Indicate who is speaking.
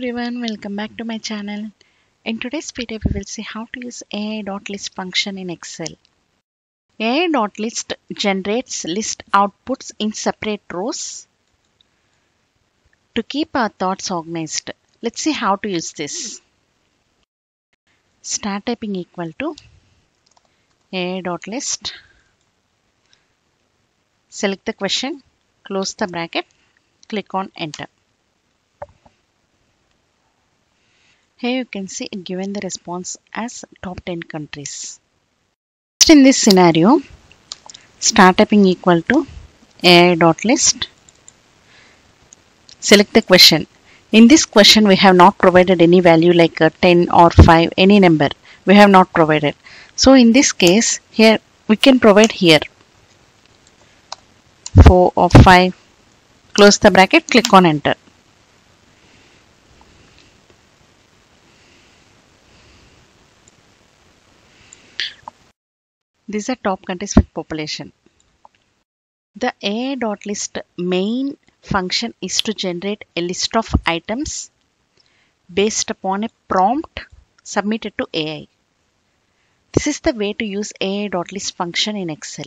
Speaker 1: everyone, welcome back to my channel. In today's video, we will see how to use AI.list function in Excel. AI.list generates list outputs in separate rows to keep our thoughts organized. Let's see how to use this. Start typing equal to AI.list. Select the question, close the bracket, click on enter. Here you can see given the response as top 10 countries. In this scenario, start typing equal to AI.list. Select the question. In this question, we have not provided any value like a 10 or 5, any number. We have not provided. So in this case, here we can provide here 4 or 5. Close the bracket, click on enter. These are top countries with population. The AI.list main function is to generate a list of items based upon a prompt submitted to AI. This is the way to use AI.list function in Excel.